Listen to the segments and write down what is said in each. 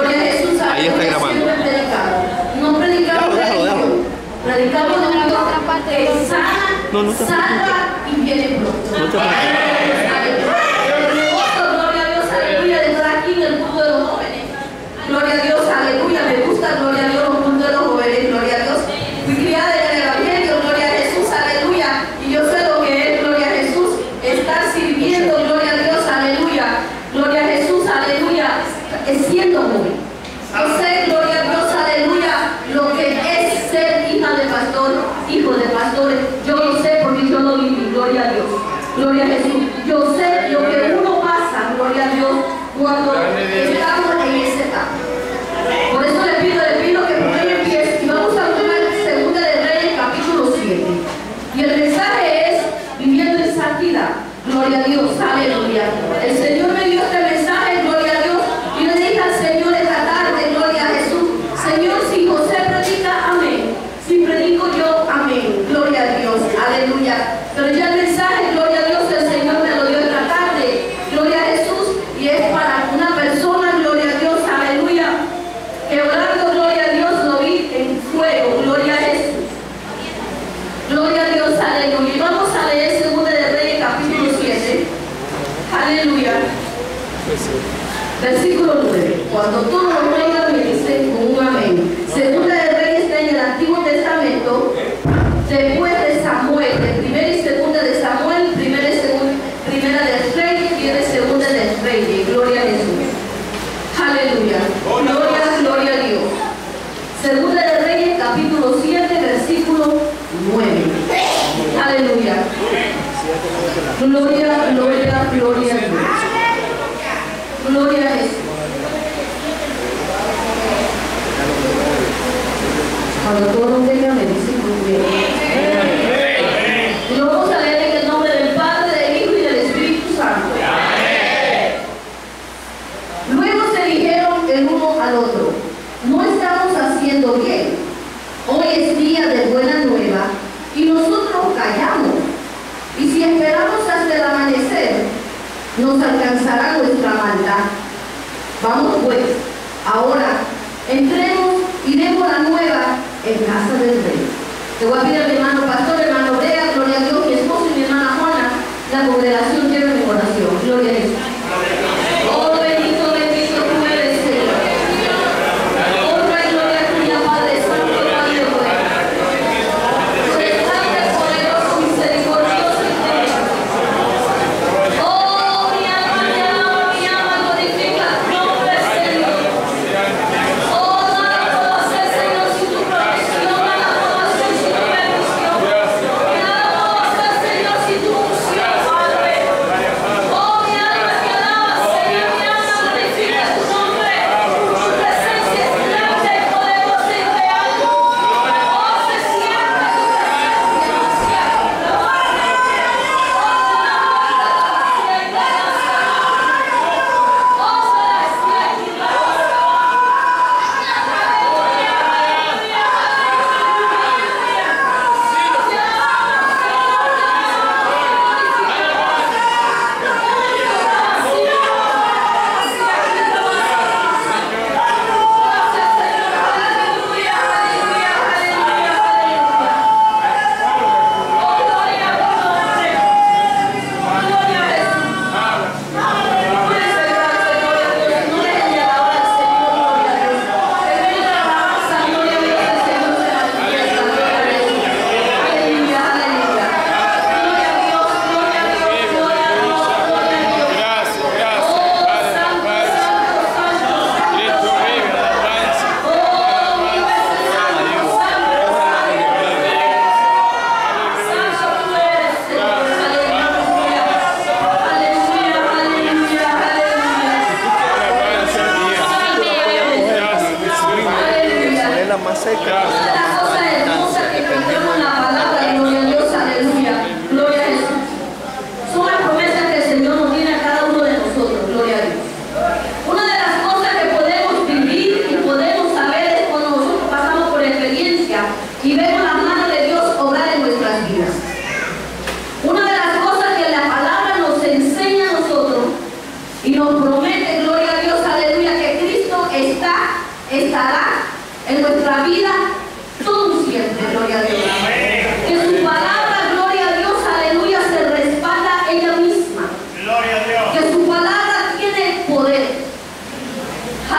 Ahí está grabando. No predicamos déjalo, Predicamos de una otra parte que sana, no, no salva y viene pronto. No Gloria a Dios, aleluya, de estar aquí en el mundo de los jóvenes. Gloria a Dios, aleluya, me gusta, gloria a Dios. Y el mensaje es viviendo en santidad. Gloria a Dios, aleluya. El Señor me dio este Versículo 9. Cuando todos los vengan me dicen con un amén. Segunda de Reyes está en el Antiguo Testamento, después de Samuel, de primera y segunda de Samuel, primera y segunda, primera del Rey, viene segunda del Rey. Gloria a Jesús. Aleluya. Gloria, gloria a Dios. Segunda de Reyes, capítulo 7, versículo 9. Aleluya. Gloria, gloria, gloria a Dios. グローリアです。Le voy a pedir al hermano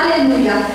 Aleluya.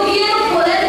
yo quiero poder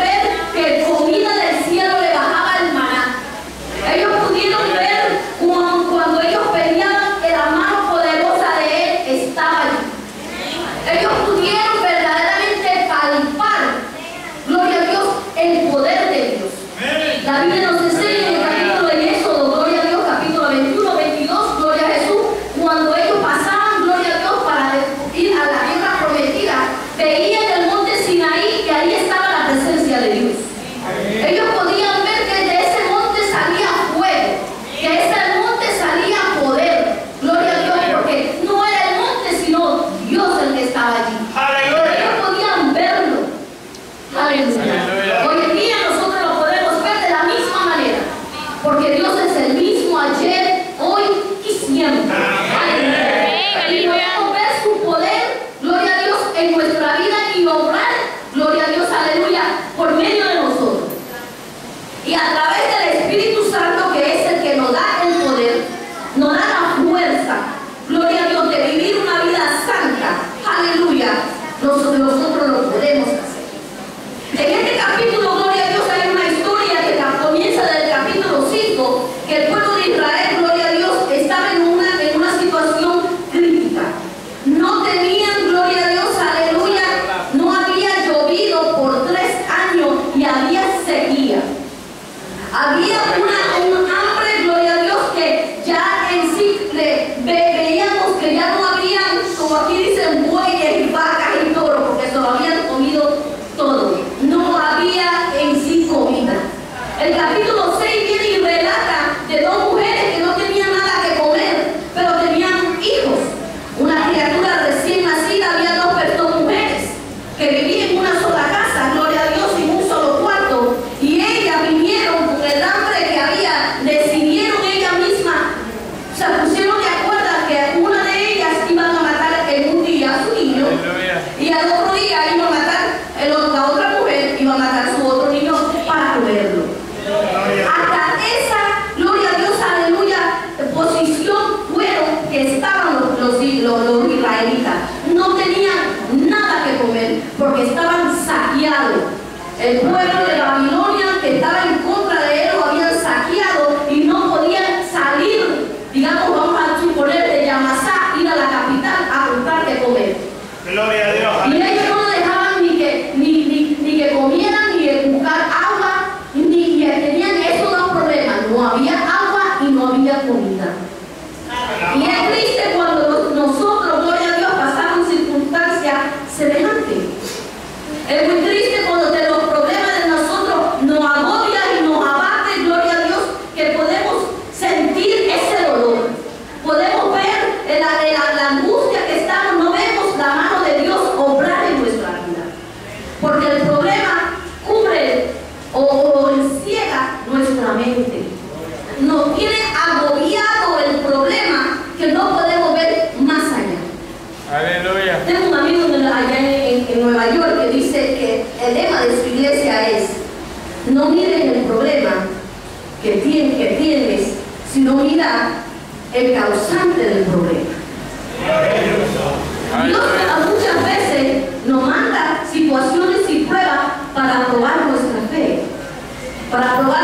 un amigo allá en, Nueva York que dice que el lema de su iglesia es, no miren el problema que, tiene, que tienes, sino mira el causante del problema. Dios muchas veces nos manda situaciones y pruebas para probar nuestra fe, para probar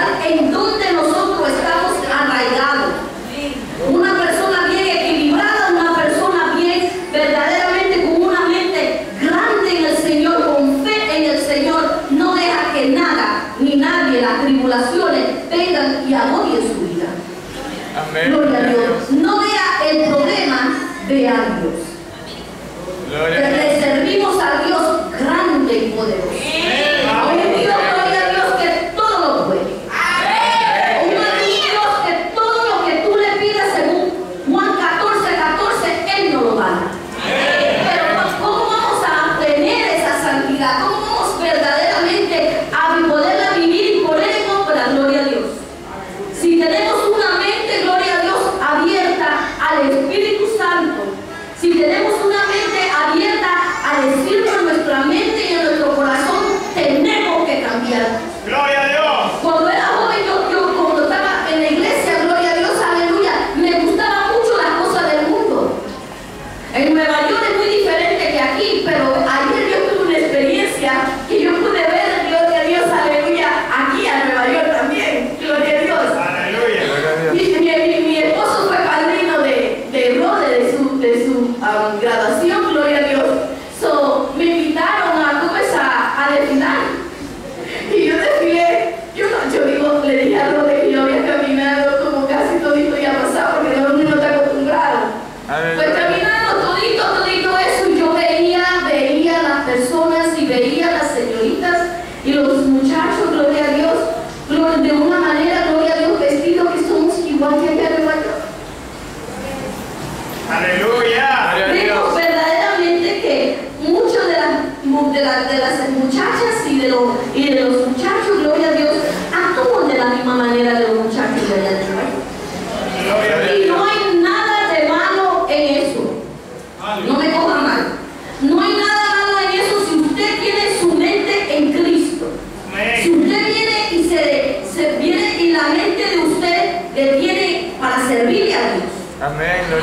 um, gradação assim,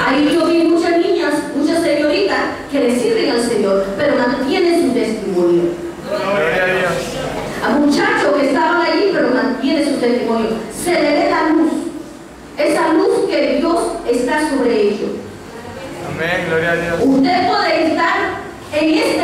Ahí yo vi muchas niñas, muchas señoritas que le sirven al Señor, pero mantienen su testimonio. Gloria a Dios. A muchachos que estaban allí, pero mantienen su testimonio. Se le ve la luz. Esa luz que Dios está sobre ellos. Amén, gloria a Dios. Usted puede estar en este